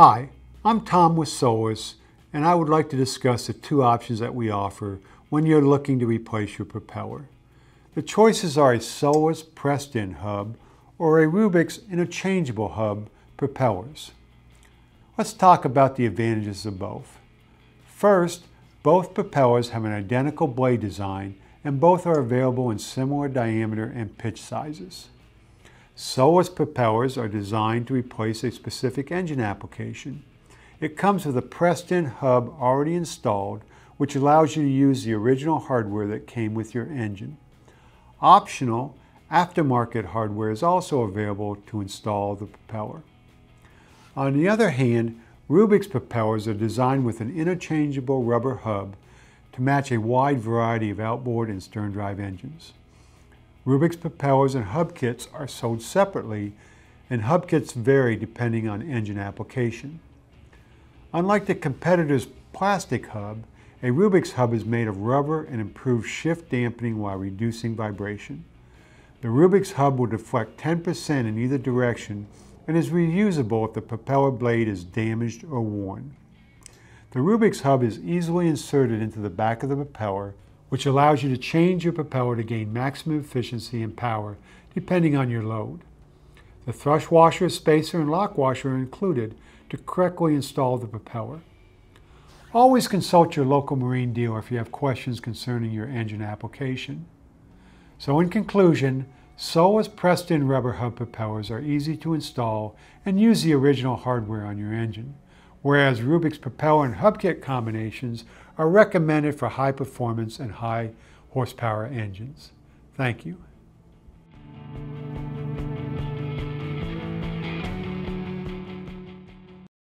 Hi, I'm Tom with Solas, and I would like to discuss the two options that we offer when you're looking to replace your propeller. The choices are a Solas pressed-in hub or a Rubex interchangeable hub propellers. Let's talk about the advantages of both. First, both propellers have an identical blade design and both are available in similar diameter and pitch sizes. Solas propellers are designed to replace a specific engine application. It comes with a pressed-in hub already installed, which allows you to use the original hardware that came with your engine. Optional, aftermarket hardware is also available to install the propeller. On the other hand, Rubex propellers are designed with an interchangeable rubber hub to match a wide variety of outboard and stern drive engines. Rubex propellers and hub kits are sold separately, and hub kits vary depending on engine application. Unlike the competitor's plastic hub, a Rubex hub is made of rubber and improves shift dampening while reducing vibration. The Rubex hub will deflect 10% in either direction and is reusable if the propeller blade is damaged or worn. The Rubex hub is easily inserted into the back of the propeller, which allows you to change your propeller to gain maximum efficiency and power depending on your load. The thrust washer, spacer, and lock washer are included to correctly install the propeller. Always consult your local marine dealer if you have questions concerning your engine application. So in conclusion, Solas pressed-in rubber hub propellers are easy to install and use the original hardware on your engine, whereas Rubex propeller and hub kit combinations are recommended for high performance and high horsepower engines. Thank you.